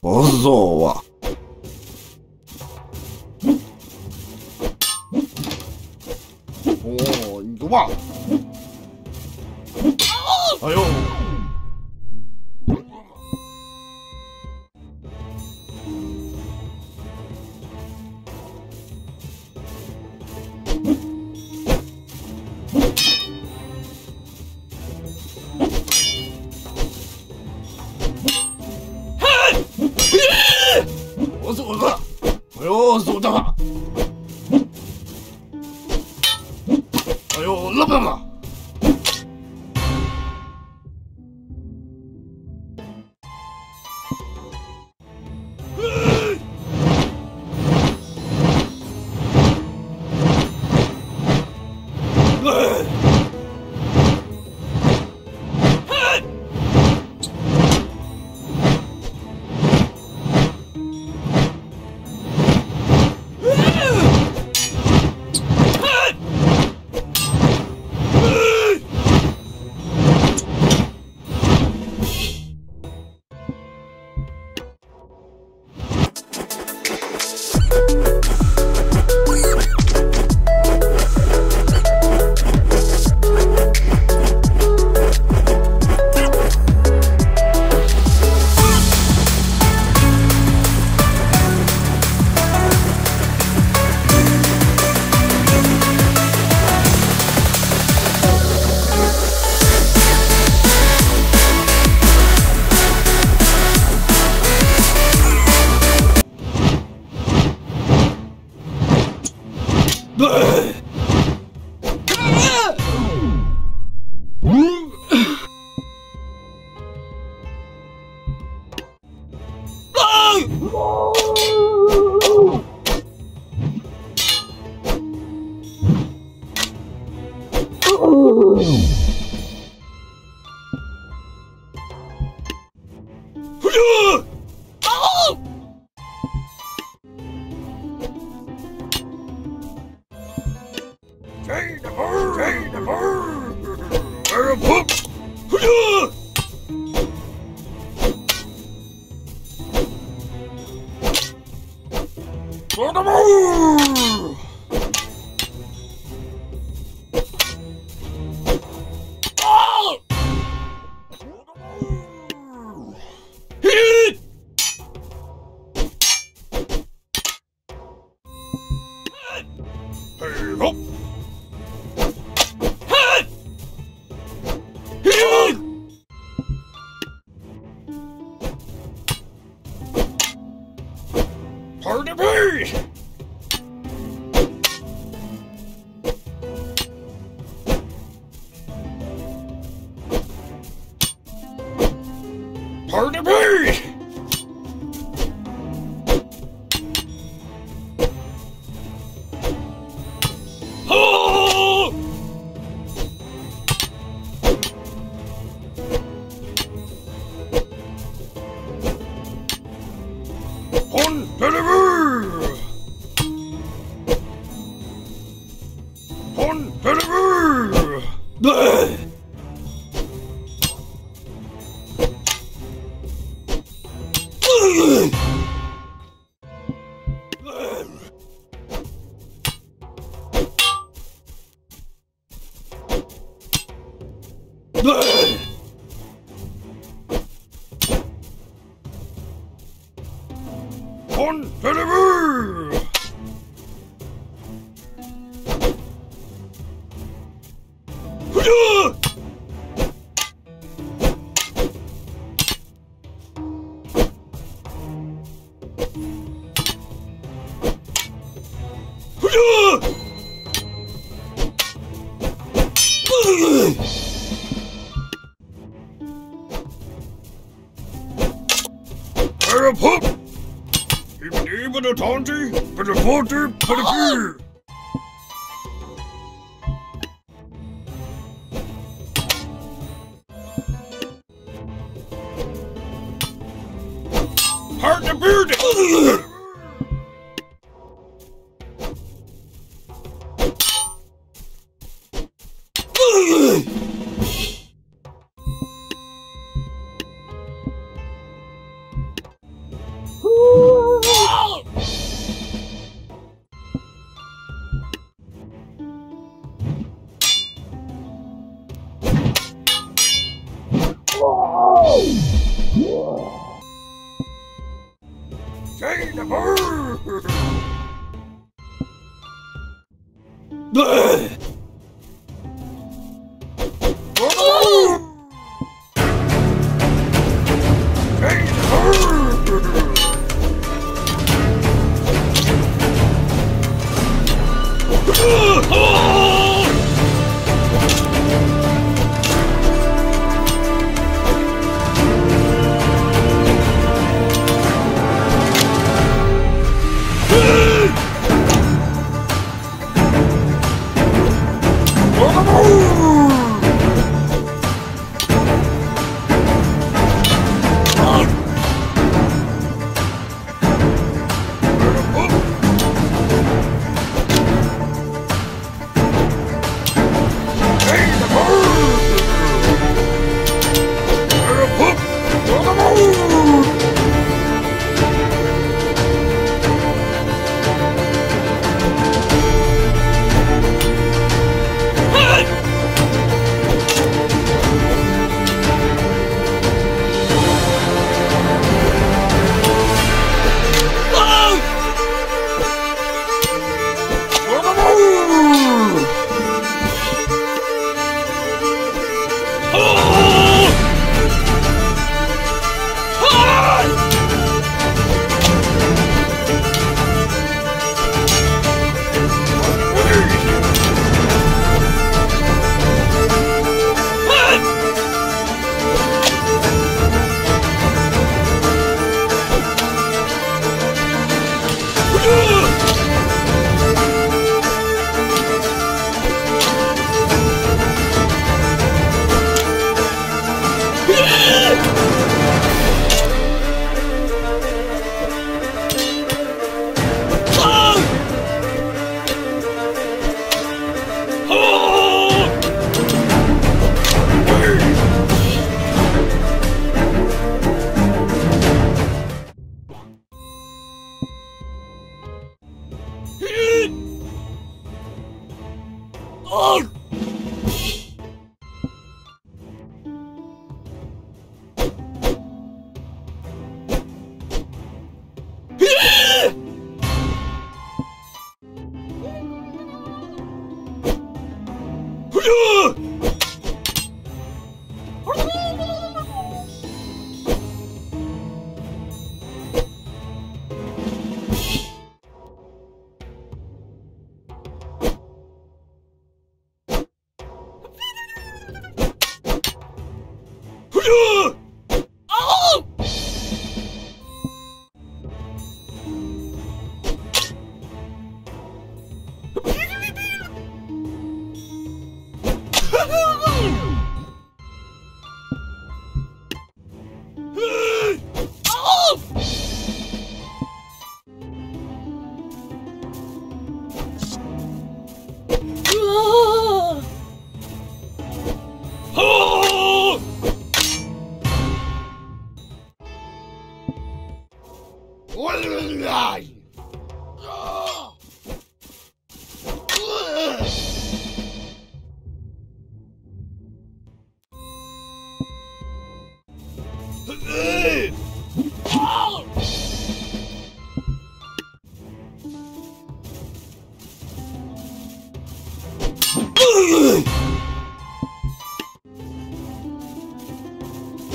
おぞうは。おー、いくわ。Oh, Part of me! Ugh. Put a pop, even a taunty, put a forty, put a gear. Oh! The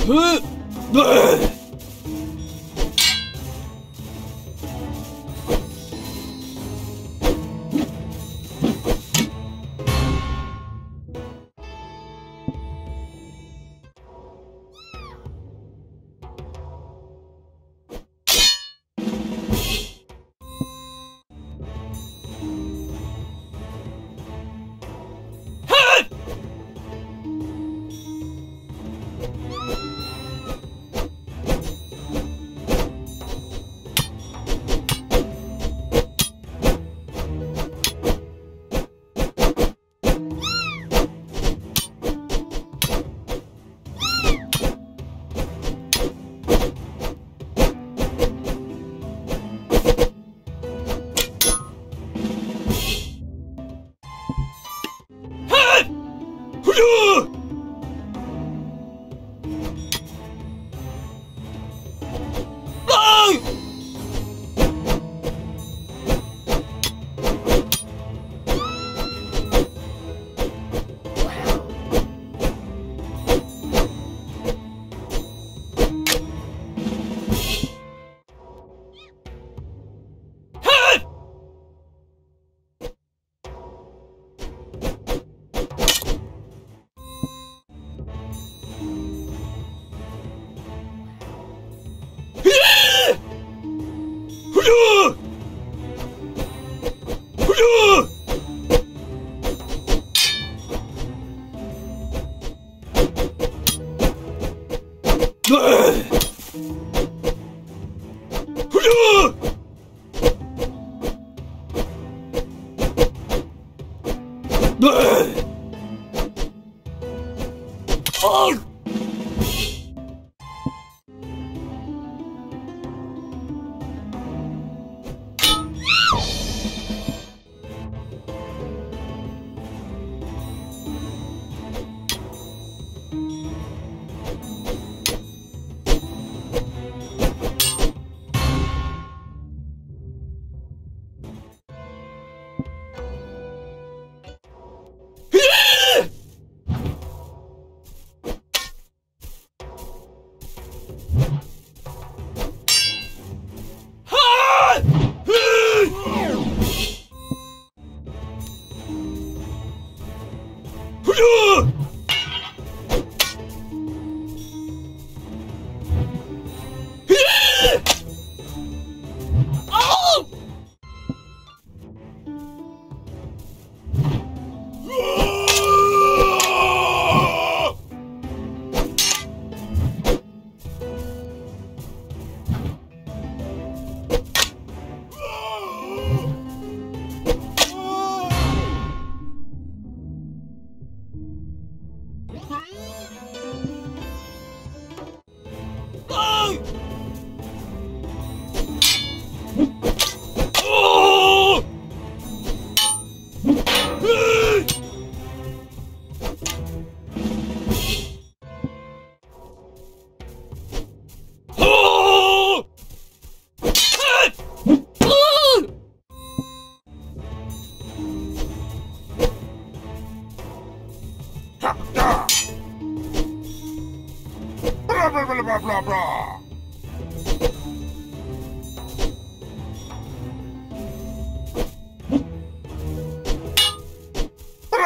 哼、呃，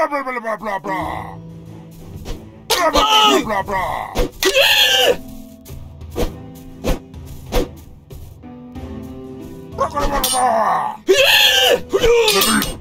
blah blah blah blah blah. Blah blah blah blah blah. Yeah!